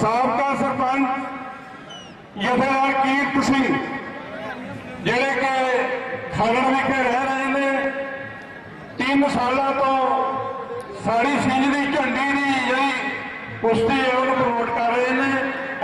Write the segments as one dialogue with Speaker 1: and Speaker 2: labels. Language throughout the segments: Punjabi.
Speaker 1: ਸਾਬਕਾ ਸਰਪੰਚ ਜਥੇਦਾਰ ਕੀਰਤ ਸਿੰਘ, ਜਿਹੜੇ ਕਿ ਖਰੜ ਵਿਖੇ ਰਹਿ ਰਹੇ ਨੇ, ਤਿੰਨ ਸਾਲਾਂ ਤੋਂ ਸਾੜੀ ਸਿੰਘ ਦੀ ਝੰਡੀ ਦੀ ਜਿਹੜੀ ਕੁਸ਼ਤੀ ਹੈ ਉਹਨੂੰ ਪ੍ਰਮੋਟ ਕਰ ਰਹੇ ਨੇ।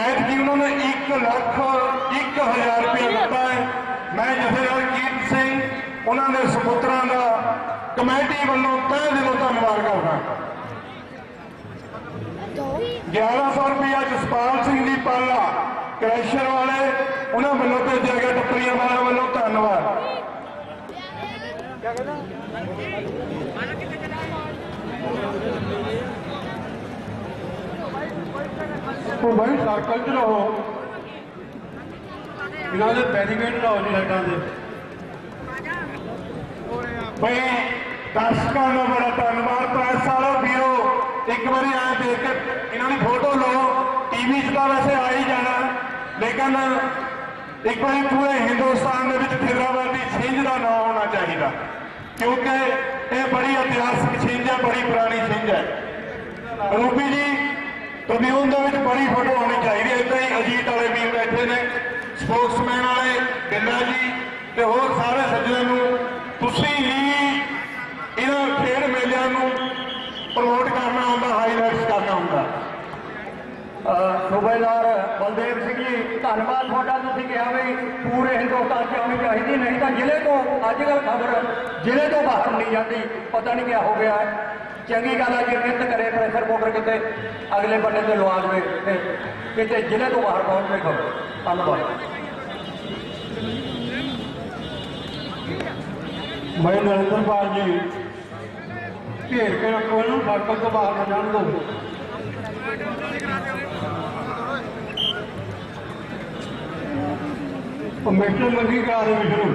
Speaker 1: ਐਤਕੀ ਉਹਨਾਂ ਨੇ 1 ਲੱਖ 1000 ਰੁਪਏ ਦਿੱਤਾ ਹੈ। ਮੈਂ ਜਥੇਦਾਰ ਕੀਰਤ ਸਿੰਘ, ਉਹਨਾਂ ਦੇ ਸੁਪੁੱਤਰਾਂ ਦਾ ਕਮੇਟੀ ਵੱਲੋਂ ਤਹਿ ਦਿਲੋਂ ਧੰਨਵਾਦ ਕਰਦਾ 1100 ਰੁਪਇਆ ਜਸਪਾਲ ਸਿੰਘ ਜੀ ਪਾਲਾ ਕ੍ਰੈਸ਼ਰ ਵਾਲੇ ਉਹਨਾਂ ਵੱਲੋਂ ਭੇਜਿਆ ਗਿਆ ਟੱਪਰੀਆਂ ਵਾਲਿਆਂ ਵੱਲੋਂ ਧੰਨਵਾਦ।
Speaker 2: ਉਹ ਭਾਈ ਸਰਕਲ ਚ ਰਹੋ। ਇਹਨਾਂ ਦੇ ਬੈਰੀਕੇਡ ਲਾਓ ਜੀ ਲਾਈਟਾਂ ਦੇ।
Speaker 1: ਬਈ ਦਰਸ਼ਕਾਂ ਦਾ ਬੜਾ ਧੰਨਵਾਦ ਪ੍ਰੈਸ ਵਾਲੋ ਵੀਰੋ। ਇੱਕ ਵਾਰੀ ਆ ਦੇਖ ਕੇ ਇਹਨਾਂ ਦੀ ਫੋਟੋ ਲਓ ਟੀਵੀ 'ਚ ਤਾਂ ਵੈਸੇ ਆ ਹੀ ਜਾਣਾ, ਲੇਕਿਨ ਇੱਕ ਵਾਰੀ ਪੂਰੇ ਹਿੰਦੁਸਤਾਨ ਦੇ ਵਿੱਚ ਖਿਦਰਾਬਾਦੀ ਛਿੰਝ ਦਾ ਨਾਮ ਹੋਣਾ ਚਾਹੀਦਾ, ਕਿਉਂਕਿ ਇਹ ਬੜੀ ਇਤਿਹਾਸਕ ਛਿੰਝ ਹੈ, ਬੜੀ ਪੁਰਾਣੀ ਛਿੰਝ ਹੈ। ਰੂਪੀ ਜੀ, ਟ੍ਰਿਬਿਊਨ ਦੇ ਵਿੱਚ ਬੜੀ ਫੋਟੋ ਹੋਣੀ ਚਾਹੀਦੀ ਹੈ ਇਦਾਂ ਹੀ ਅਜੀਤ ਵਾਲੇ ਵੀਰ ਬੈਠੇ ਨੇ, ਸਪੋਕਸਮੈਨ ਵਾਲੇ ਬਿੱਲਾ ਜੀ ਤੇ ਹੋਰ ਸਾਰੇ ਸੱਜਣਾਂ ਨੂੰ, ਤੁਸੀਂ ਹੀ ਇਹਨਾਂ ਖੇਡ ਮੇਲਿਆਂ ਨੂੰ ਪ੍ਰਮੋਟ ਕਰਨਾ ਹੁੰਦਾ ਹਾਈਲਾਈਟਸ ਕਰਨਾ ਹੁੰਦਾ
Speaker 3: ਅਹ ਸੂਬੇਦਾਰ ਬਲਦੇਵ ਸਿੰਘ ਜੀ ਧੰਨਵਾਦ ਤੁਹਾਡਾ ਤੁਸੀਂ ਕਿਹਾ ਵੀ ਪੂਰੇ ਹਿੰਦੁਸਤਾਨ 'ਚ ਆਉਣੀ ਚਾਹੀਦੀ, ਨਹੀਂ ਤਾਂ ਜ਼ਿਲ੍ਹੇ ਤੋਂ ਅੱਜ ਕੱਲ੍ਹ ਖਬਰ ਜ਼ਿਲ੍ਹੇ ਤੋਂ ਬਾਹਰ ਨਹੀਂ ਜਾਂਦੀ, ਪਤਾ ਨਹੀਂ ਕਿਆ ਹੋ ਗਿਆ ਹੈ। ਚੰਗੀ ਗੱਲ ਹੈ ਜੇ ਮਿਹਨਤ ਕਰੇ ਪ੍ਰੈਸ਼ਰ ਕੁੱਕਰ ਕਿਤੇ, ਅਗਲੇ ਬੰਨੇ ਤੇ ਲਵਾ ਦੇਵੇ ਕਿਤੇ ਜ਼ਿਲ੍ਹੇ ਤੋਂ ਬਾਹਰ ਪਹੁੰਚ ਜਾਵੇ ਖਬਰ। ਧੰਨਵਾਦ।
Speaker 2: ਮੈਂ ਨਰਿੰਦਰ ਪਾਲ ਜੀ, ਘੇਰ ਕੇ ਰੱਖੋ ਇਹਨੂੰ ਸਰਕਲ ਤੋਂ ਬਾਹਰ ਨਾ ਜਾਣ ਦਿਓ ਉਹ ਮੰਗੀ ਕਰਾ ਵਿਸ਼ਨੂੰ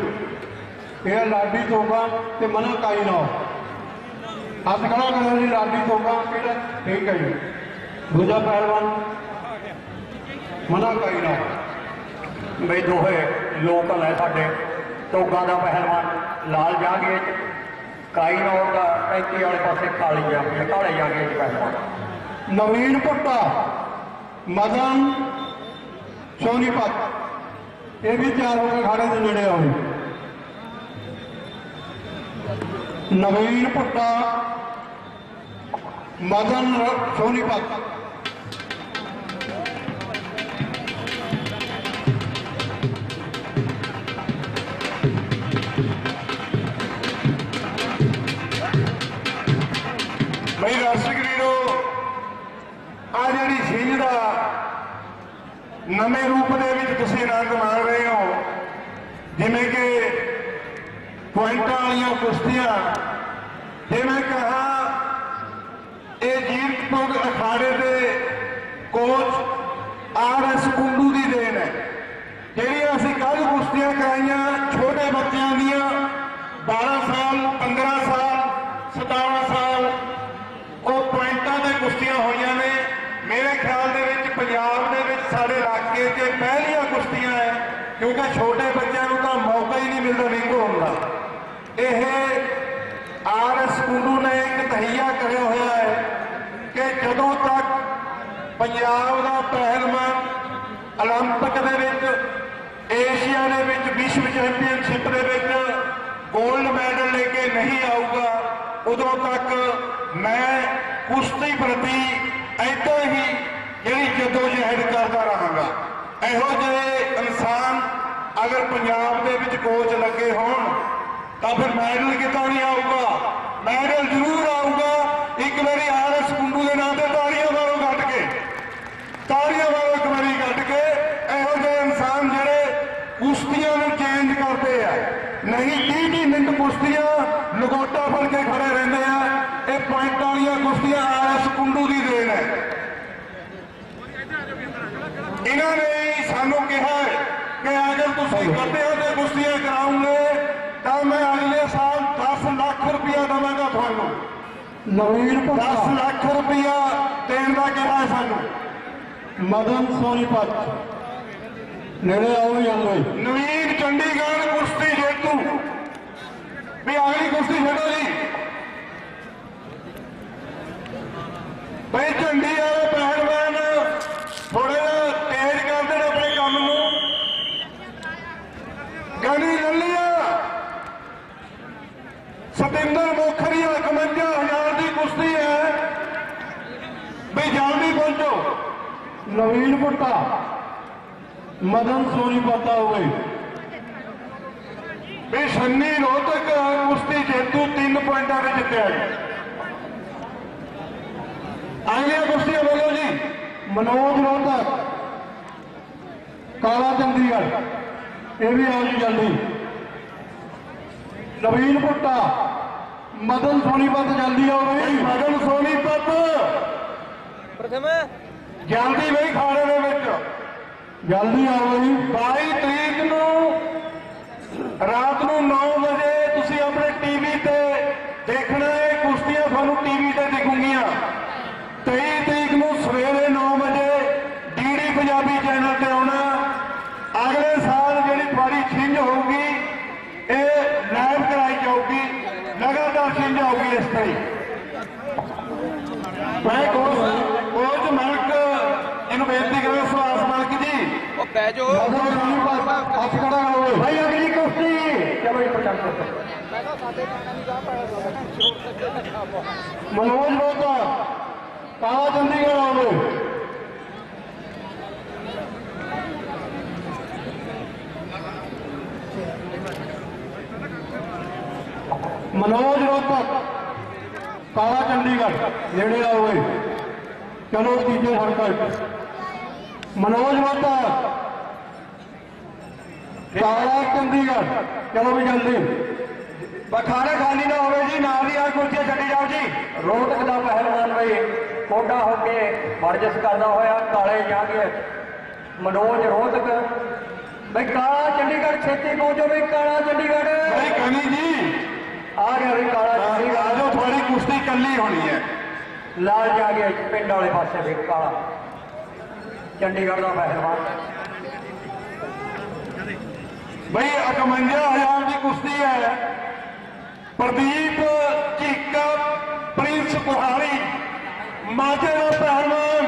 Speaker 2: ਇਹ ਲਾਡੀ ਤੋਗਾ ਤੇ ਮਨਾ ਕਾਈ ਨਾ ਹੱਥ ਖੜਾ ਕਰੋ ਜੀ ਲਾਡੀ ਤੋਗਾ ਕਿਹੜਾ? ਠੀਕ ਹੈ ਜੀ ਦੂਜਾ ਪਹਿਲਵਾਨ, ਮਨਾ ਕਾਈ ਨਾ
Speaker 3: ਬਈ ਦੋਹੇ ਲੋਕਲ ਹੈ ਸਾਡੇ ਤੋਗਾ ਦਾ ਪਹਿਲਵਾਨ, ਲਾਲ ਜਾਗੇ ਕਾਈ ਨੌਰ ਦਾ ਟੈਂਕੀ ਵਾਲੇ ਪਾਸੇ ਕਾਲੀ ਜਾਗੇ, ਕਾਲੇ ਜਾਗੇ ਚ ਪਹਿਲਵਾਨ।
Speaker 2: ਨਵੀਨ ਭੁੱਟਾ, ਮਦਨ, ਸੋਨੀਪਤ। ਇਹ ਵੀ ਤਿਆਰ ਹੋ ਕੇ ਖਾੜੇ ਦੇ ਨੇੜੇ ਆਉਣ ਨਵੀਨ ਭੁੱਟਾ, ਮਦਨ ਸੋਨੀਪਤ
Speaker 1: ਬਈ ਦਰਸ਼ਕ ਵੀਰੋ, ਆ ਜਿਹੜੀ ਛਿੰਝ ਦਾ ਨਵੇਂ ਰੂਪ ਦੇ ਵਿੱਚ ਤੁਸੀਂ ਆਨੰਦ ਮਾਣ ਰਹੇ ਹੋ। ਜਿਵੇਂ ਕਿ ਪੁਆਇੰਟਾਂ ਵਾਲੀਆਂ ਕੁਸ਼ਤੀਆਂ। ਜਿਵੇਂ ਮੈਂ ਕਹਾ, ਇਹ ਜੀਰਤਪੁਰ ਅਖਾੜੇ ਦੇ ਕੋਚ ਆਰ ਐਸ ਕੁੰਡੂ ਦੀ ਦੇਣ ਹੈ ਜਿਹੜੀਆਂ ਅਸੀਂ ਕੱਲ ਕੁਸ਼ਤੀਆਂ ਕਰਾਈਆਂ ਛੋਟੇ ਬੱਚਿਆਂ ਦੀਆਂ 12 ਸਾਲ 15 ਸਾਲ 17 ਸਾਲ ਉਹ ਪੁਆਇੰਟਾਂ ਤੇ ਕੁਸ਼ਤੀਆਂ ਹੋਈਆਂ ਨੇ ਮੇਰੇ ਖਿਆਲ ਦੇ ਵਿੱਚ ਪੰਜਾਬ ਦੇ ਵਿੱਚ ਸਾਡੇ ਇਲਾਕੇ 'ਚ ਇਹ ਪਹਿਲੀਆਂ ਕੁਸ਼ਤੀਆਂ ਹੈ ਕਿਉਂਕਿ ਛੋਟੇ ਬੱਚਿਆਂ ਨੂੰ ਤਾਂ ਮੌਕਾ ਹੀ ਨਹੀਂ ਮਿਲਦਾ ਰਿੰਗ ਹੋਣ ਦਾ ਕਾਂਗਰਸ ਗੁੰਡੂ ਨੇ ਇੱਕ ਤਹੀਆ ਕਰਿਆ ਹੋਇਆ ਹੈ ਕਿ ਜਦੋਂ ਤੱਕ ਪੰਜਾਬ ਦਾ ਪਹਿਲਵਾਨ 올림픽 ਦੇ ਵਿੱਚ ਏਸ਼ੀਆ ਦੇ ਵਿੱਚ, ਵਿਸ਼ਵ ਚੈਂਪੀਅਨਸ਼ਿਪ ਦੇ ਵਿੱਚ 골ਡ ਮੈਡਲ ਲੈ ਕੇ ਨਹੀਂ ਆਊਗਾ, ਉਦੋਂ ਤੱਕ ਮੈਂ ਕੁਸ਼ਤੀ ਪ੍ਰਤੀ ਐਦਾਂ ਹੀ ਜਿਹੜੀ ਜਦੋਜਹਿਦ ਕਰਦਾ ਰਹਾਂਗਾ। ਇਹੋ ਜਿਹੇ ਇਨਸਾਨ ਅਗਰ ਪੰਜਾਬ ਦੇ ਵਿੱਚ ਕੋਚ ਲੱਗੇ ਹੋਣ, ਤਾਂ ਫਿਰ ਮੈਡਲ ਕਿਤੋਂ ਨਹੀਂ ਆਊਗਾ? ਮੈਡਲ ਜ਼ਰੂਰ ਆਊਗਾ। ਇੱਕ ਵਾਰੀ ਆਰਐਸ ਕੁੰਡੂ ਦੇ ਨਾਂ ਤੇ ਤਾੜੀਆਂ ਮਾਰੋ ਕੱਟ ਕੇ। ਤਾੜੀਆਂ ਮਾਰੋ ਇੱਕ ਵਾਰੀ ਕੱਟ ਕੇ। ਇਹੋ ਜਿਹੇ ਇਨਸਾਨ ਜਿਹੜੇ ਕੁਸ਼ਤੀਆਂ ਨੂੰ ਚੇਂਜ ਕਰਦੇ ਆ। ਨਹੀਂ 30 30 ਮਿੰਟ ਕੁਸ਼ਤੀਆਂ ਲਗੋਟਾ ਫੜ ਕੇ ਖੜੇ ਰਹਿੰਦੇ ਆ। ਇਹ ਪੁਆਇੰਟਾਂ ਵਾਲੀਆਂ ਕੁਸ਼ਤੀਆਂ ਆਰਐਸ ਕੁੰਡੂ ਦੀ ਦੇਣ ਹੈ। ਇਹਨਾਂ ਨੇ ਸਾਨੂੰ ਕਿਹਾ ਕਿ ਅਗਰ ਤੁਸੀਂ ਗੱਡਿਆਂ ਤੇ ਕੁਸ਼ਤੀਆਂ ਕਰਾਉਂਗੇ, ਤਾਂ ਮੈਂ ਅਗਲੇ ਸਾਲ 10 ਲੱਖ ਰੁਪਇਆ ਤੁਹਾਨੂੰ
Speaker 2: ਨਵੀਨ
Speaker 1: 10
Speaker 2: ਭੁੱਟਾ
Speaker 1: ਲੱਖ ਰੁਪਇਆ ਦੇਣ ਦਾ ਕਿਹਾ ਹੈ ਸਾਨੂੰ।
Speaker 2: ਮਦਨ ਸੋਨੀਪਤ ਨੇੜੇ ਆਓ ਜਾਂਦੇ
Speaker 1: ਨਵੀਨ ਚੰਡੀਗੜ੍ਹ ਕੁਸ਼ਤੀ ਜੇਤੂ। ਵੀ ਅਗਲੀ ਕੁਸ਼ਤੀ ਛੱਡੋ ਜੀ। ਬਈ ਝੰਡੀ ਵਾਲੇ ਪਹਿਲਵਾਨ ਪਹੁੰਚੋ
Speaker 2: ਨਵੀਨ ਭੁੱਟਾ ਮਦਨ ਸੋਨੀਪਤ ਹੋਵੇ।
Speaker 1: ਵੀ ਸੰਨੀ ਰੋਹਤਕ ਕੁਸ਼ਤੀ ਜੇਤੂ 3 ਪੁਆਇੰਟਾਂ ਦੇ ਜਿੱਤਿਆ ਆਈਆਂ ਕੁਸ਼ਤੀਆਂ ਬੋਲੋ ਜੀ।
Speaker 2: ਮਨੋਜ ਰੋਹਤਕ ਕਾਲਾ ਚੰਡੀਗੜ੍ਹ। ਇਹ ਵੀ ਆਓ ਜੀ। ਜਲਦੀ ਨਵੀਨ ਭੁੱਟਾ ਮਦਨ ਸੋਨੀਪਤ ਜਲਦੀ ਆਓ
Speaker 1: ਬਈ।
Speaker 2: ਬਈ
Speaker 1: ਮਦਨ ਸੋਨੀਪਤ।
Speaker 4: ਪ੍ਰਥਮ।
Speaker 1: ਜਲਦੀ ਬਈ ਖਾੜੇ ਦੇ ਵਿੱਚ।
Speaker 2: ਜਲਦੀ ਆਓ ਜੀ।
Speaker 1: 22 ਤਰੀਕ ਨੂੰ ਰਾਤ ਨੂੰ 9 ਵਜੇ ਤੁਸੀਂ ਆਪਣੇ ਟੀਵੀ ਤੇ ਦੇਖਣਾ ਹੈ ਕੁਸ਼ਤੀਆਂ ਤੁਹਾਨੂੰ ਟੀਵੀ ਤੇ ਦਿਖੂਗੀਆਂ 23 ਤਰੀਕ ਨੂੰ ਸਵੇਰੇ 9 ਵਜੇ ਡੀਡੀ ਪੰਜਾਬੀ ਚੈਨਲ ਤੇ ਆਉਣਾ ਅਗਲੇ ਸਾਲ ਜਿਹੜੀ ਫਾੜੀ ਛਿੰਝ ਹੋਊਗੀ ਇਹ ਲਾਈਵ ਕਰਾਈ ਜਾਊਗੀ ਲਗਾਤਾਰ ਛਿੰਝ ਆਊਗੀ ਇਸ ਤਰ੍ਹਾਂ ਹੀ ਮੈਂ ਕੋਚ ਕੋਚ ਮਲਕ ਇਹਨੂੰ ਬੇਨਤੀ ਕਰਾਂ ਸੁਹਾਸ ਮਲਕ ਜੀ
Speaker 4: ਉਹ ਬਹਿ ਜਾਓ
Speaker 2: ਮਦਨ ਸੋਨੀਪਤ ਹੱਥ ਖੜਾ ਹੋਵੇ
Speaker 3: ਭਾਈ ਅਗਲੀ ਕੁਸ਼ਤੀ ਚਲੋ ਜੀ ਪ੍ਰਚਾਰ ਕਰੋ
Speaker 2: ਮਨੋਜ ਰੋਹਤਕ ਕਾਲਾ ਚੰਡੀਗੜ੍ਹ ਆਵੇ ਮਨੋਜ ਰੋਹਤਕ ਕਾਲਾ ਚੰਡੀਗੜ੍ਹ ਨੇੜੇ ਆਵੇ ਚਲੋ ਤੀਜੇ ਸਰਕਲ ਮਨੋਜ ਰੋਹਤਕ ਕਾਲਾ ਚੰਡੀਗੜ੍ਹ ਚਲੋ ਵੀ ਜਲਦੀ
Speaker 1: ਬਖਾਰਾ ਖਾਲੀ ਨਾ ਹੋਵੇ ਜੀ ਨਾਲ ਦੀ ਆ ਕੁਰਸੀਆਂ ਛੱਡੀ ਜਾਓ ਜੀ।
Speaker 3: ਰੋਹਤਕ ਦਾ ਪਹਿਲਵਾਨ ਬਈ ਕੋਡਾ ਹੋ ਕੇ ਵਰਜਿਸ਼ ਕਰਦਾ ਹੋਇਆ ਕਾਲੇ ਜਾਂਗੇ ਮਨੋਜ ਰੋਹਤਕ। ਬਈ ਕਾਲਾ ਚੰਡੀਗੜ੍ਹ ਛੇਤੀ ਪਹੁੰਚੋ ਬਈ ਕਾਲਾ ਚੰਡੀਗੜ੍ਹ।
Speaker 1: ਭਾਈ ਕਨੀ ਜੀ।
Speaker 3: ਆ ਗਿਆ ਬਈ ਕਾਲਾ ਚੰਡੀਗੜ੍ਹ।
Speaker 1: ਆਜੋ ਤੁਹਾਡੀ ਕੁਸ਼ਤੀ ਕੱਲੀ ਹੋਣੀ ਹੈ।
Speaker 3: ਲਾਲ ਜਾਂਗੇ ਪਿੰਡ ਵਾਲੇ ਪਾਸੇ ਬਈ ਕਾਲਾ। ਚੰਡੀਗੜ੍ਹ ਦਾ ਪਹਿਲਵਾਨ।
Speaker 1: ਬਈ 51000 ਦੀ ਕੁਸ਼ਤੀ ਹੈ ਪ੍ਰਦੀਪ ਝੀਕਾ ਪ੍ਰਿੰਸ ਕੁਹਾਰੀ ਮਾਝੇ ਦਾ ਪਹਿਲਵਾਨ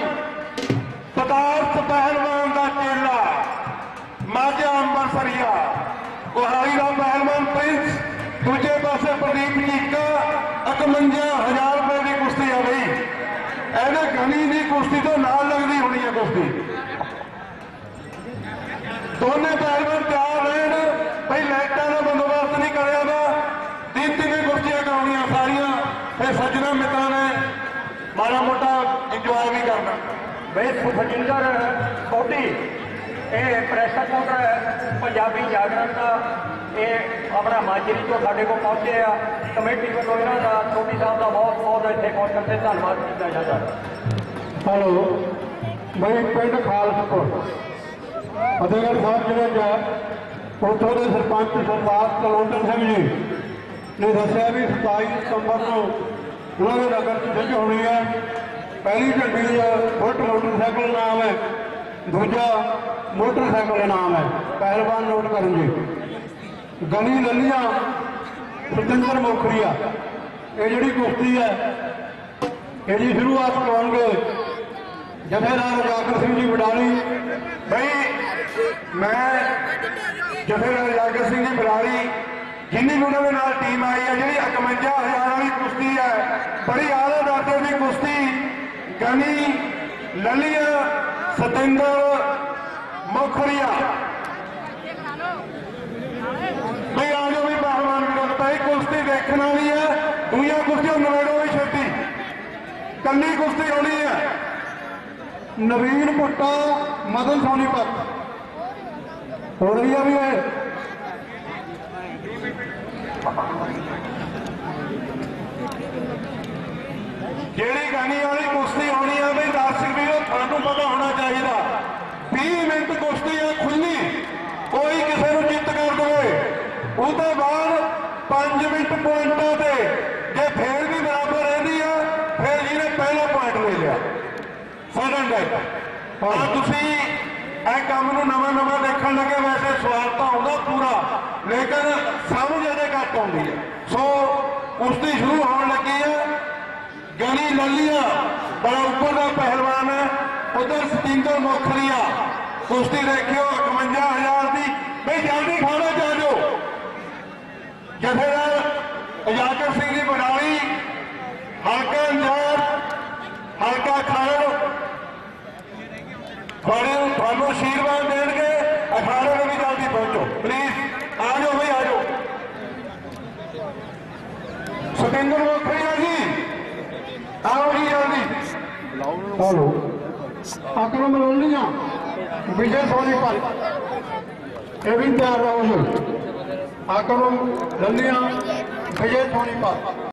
Speaker 1: ਪਦਾਰਥ ਪਹਿਲਵਾਨ ਦਾ ਚੇਲਾ ਮਾਝਾ ਅੰਬਰਸਰੀਆ ਕੁਹਾਰੀ ਦਾ ਪਹਿਲਵਾਨ ਪ੍ਰਿੰਸ ਦੂਜੇ ਪਾਸੇ ਪ੍ਰਦੀਪ ਝੀਕਾ 51000 ਰੁਪਏ ਦੀ ਕੁਸ਼ਤੀ ਆ ਬਈ ਇਹਨੇ ਗਣੀ ਦੀ ਕੁਸ਼ਤੀ ਤੋਂ ਨਾਲ ਲੱਗਦੀ ਹੋਣੀ ਹੈ ਕੁਸ਼ਤੀ ਦੋਨੇ ਪਹਿਲਵਾਨ ਤਿਆਰ ਰਹਿਣ ਭਈ ਲਾਈਟਾਂ ਦਾ ਬੰਦੋਬਸਤ ਨਹੀਂ ਕਰਿਆ ਵਾ ਤਿੰਨ ਤਿੰਨ ਕੁਰਸੀਆਂ ਕਰਾਉਣੀਆਂ ਸਾਰੀਆਂ ਤੇ ਸੱਜਣਾ ਮਿੱਤਰਾਂ ਨੇ ਮਾੜਾ ਮੋਟਾ ਇੰਜੋਏ ਵੀ ਕਰਨਾ
Speaker 3: ਬਈ ਸੁਖਜਿੰਦਰ ਕੋਟੀ ਇਹ ਪ੍ਰੈਸ ਰਿਪੋਰਟਰ ਪੰਜਾਬੀ ਜਾਗਰਣ ਦਾ। ਇਹ ਆਪਣਾ ਮਾਜਰੀ ਤੋਂ ਸਾਡੇ ਕੋਲ ਪਹੁੰਚੇ ਆ। ਕਮੇਟੀ ਵੱਲੋਂ ਇਹਨਾਂ ਦਾ ਛੋਟੀ ਸਾਹਿਬ ਦਾ ਬਹੁਤ ਬਹੁਤ ਇੱਥੇ ਪਹੁੰਚਣ ਤੇ ਧੰਨਵਾਦ ਕੀਤਾ ਜਾਂਦਾ
Speaker 2: ਹੈਲੋ, ਬਈ ਪਿੰਡ ਖਾਲਸਪੁਰ। ਫਤਿਹਗੜ੍ਹ ਸਾਹਿਬ ਜ਼ਿਲ੍ਹੇ 'ਚ ਉੱਥੋਂ ਦੇ ਸਰਪੰਚ ਸਰਦਾਰ ਤਲਵੰਦਰ ਸਿੰਘ ਜੀ ਨੇ ਦੱਸਿਆ ਵੀ 27 ਸਤੰਬਰ ਨੂੰ ਉਹਨਾਂ ਦੇ ਨਗਰ 'ਚ ਸਿੱਝ ਹੋਣੀ ਹੈ। ਪਹਿਲੀ ਝੰਡੀ ਦਾ ਫੁੱਟ ਮੋਟਰਸਾਈਕਲ ਨਾਮ ਹੈ। ਦੂਜਾ ਮੋਟਰਸਾਈਕਲ ਨਾਮ ਹੈ। ਪਹਿਲਵਾਨ ਨੋਟ ਕਰਨ ਜੀ। ਗਣੀ ਲੱਲੀਆਂ ਸਤਿੰਦਰ ਮੋਖਰੀਆ। ਇਹ ਜਿਹੜੀ ਕੁਸ਼ਤੀ ਹੈ ਇਹਦੀ ਸ਼ੁਰੂਆਤ ਕਰਵਾਉਣਗੇ ਜਥੇਦਾਰ ਜਾਗਰ ਸਿੰਘ ਜੀ ਵਡਾਲੀ।
Speaker 1: ਬਈ, ਮੈਂ ਜਥੇਦਾਰ ਜਾਗਰ ਸਿੰਘ ਜੀ ਬਰਾੜੀ ਜਿੰਨੀ ਵੀ ਉਹਨਾਂ ਦੇ ਨਾਲ ਟੀਮ ਆਈ ਹੈ, ਜਿਹੜੀ 51000 ਵਾਲੀ ਕੁਸ਼ਤੀ ਹੈ, ਬੜੀ ਆਲੇ ਦਰਜੇ ਦੀ ਕੁਸ਼ਤੀ ਗਨੀ ਲਲੀਆ ਸਤਿੰਦਰ ਮੁਖਰੀਆ। ਵੀ ਆ ਜਾਓ ਵੀ ਪਹਿਲਵਾਨ ਵੀਰੋ ਤਾਂ ਇਹ ਕੁਸ਼ਤੀ ਦੇਖਣ ਵਾਲੀ ਹੈ ਦੂਜੀਆਂ ਕੁਸ਼ਤੀਆਂ ਨਵੇੜੋ ਵੀ ਛੇਤੀ। ਕੱਲੀ ਕੁਸ਼ਤੀ ਹੋਣੀ ਹੈ
Speaker 2: ਨਵੀਨ ਭੁੱਟਾ, ਮਦਨ ਸੋਨੀਪਤ। ਹੋ ਰਹੀ ਆ ਵੀ ਇਹ
Speaker 1: ਜਿਹੜੀ ਗਾਣੀ ਵਾਲੀ ਕੁਸ਼ਤੀ ਹੋਣੀ ਆ ਬਈ ਦਰਸ਼ਕ ਵੀਰੋ ਤੁਹਾਨੂੰ ਪਤਾ ਹੋਣਾ ਚਾਹੀਦਾ 20 ਮਿੰਟ ਕੁਸ਼ਤੀ ਆ ਖੁੱਲੀ ਕੋਈ ਕਿਸੇ ਨੂੰ ਜਿੱਤ ਕਰ ਦੇਵੇ ਉਹ ਤੋਂ ਬਾਅਦ 5 ਮਿੰਟ ਪੁਆਇੰਟਾਂ ਤੇ ਜੇ ਫੇਰ ਵੀ ਬਰਾਬਰ ਰਹਿੰਦੀ ਆ ਫਿਰ ਜਿਹਨੇ ਪਹਿਲਾ ਪੁਆਇੰਟ ਲੈ ਲਿਆ ਡੈਥ ਹਾਂ ਤੁਸੀਂ ਇਹ ਕੰਮ ਨੂੰ ਨਵਾਂ ਨਵਾਂ ਦੇਖਣ ਲੱਗੇ ਵੈਸੇ ਸਵਾਦ ਤਾਂ ਆਉਂਦਾ ਪੂਰਾ ਲੇਕਿਨ ਸਮਝ ਇਹਦੇ ਘੱਟ ਆਉਂਦੀ ਹੈ। ਸੋ ਕੁਸ਼ਤੀ ਸ਼ੁਰੂ ਹੋਣ ਲੱਗੀ ਹੈ ਗਣੀ ਲੱਲੀਆ ਬੜਾ ਉੱਪਰ ਦਾ ਪਹਿਲਵਾਨ ਹੈ ਉਧਰ ਸਤਿੰਦਰ ਮੋਖਰੀਆ ਕੁਸ਼ਤੀ ਦੇਖਿਓ 51000 ਦੀ ਬਈ ਜਲਦੀ ਖਾਣਾ ਜਾ ਜਾਓ ਜਥੇਦਾਰ ਇਜਾਜ਼ਤ ਸਿੰਘ ਜੀ ਬਡਾਲੀ ਹਲਕਾ ਬੜੇ ਤੁਹਾਨੂੰ ਆਸ਼ੀਰਵਾਦ ਦੇਣਗੇ ਅਖਾੜੇ ਨੂੰ ਵੀ ਜਲਦੀ ਪਹੁੰਚੋ ਪਲੀਜ਼ ਆ ਜਾਓ ਭਈ ਆ ਜਾਓ ਸੁਖਿੰਦਰ ਮੋਖੜੀਆ ਜੀ ਆਓ ਜੀ ਜਲਦੀ
Speaker 2: ਹਲੋ ਆਕਰ ਮਲੋਲੀਆਂ ਵਿਜੇ ਸੋਨੀਪਾਲ ਇਹ ਵੀ ਤਿਆਰ ਰਹੋ ਆਕਰ ਲੰਡੀਆਂ ਵਿਜੇ ਸੋਨੀਪਾਲ